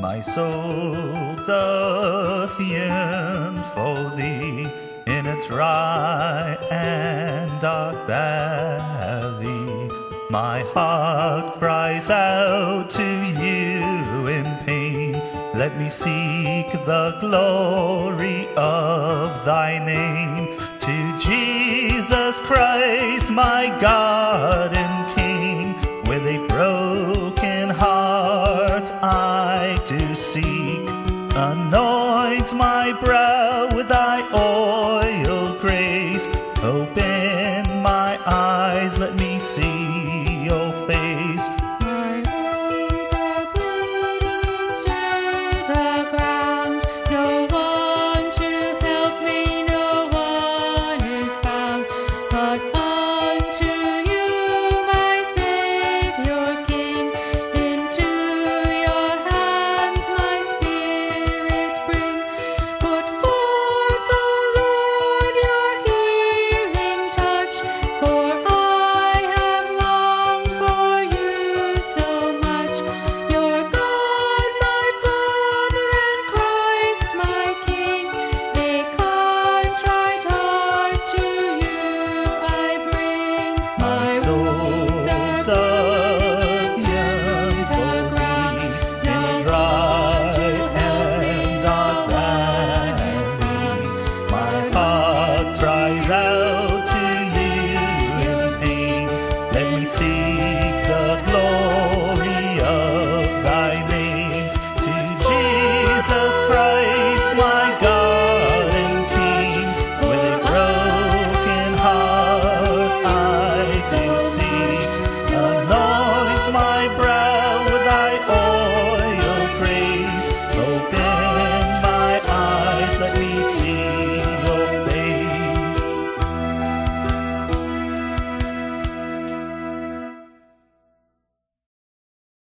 My soul doth yearn for thee in a dry and dark valley. My heart cries out to you in pain. Let me seek the glory of thy name. To Jesus Christ, my God Do seek. Anoint my brow with thy oil grace. Open my eyes, let me see your face. My are bleeding into the ground. No one to help me, no one is found. But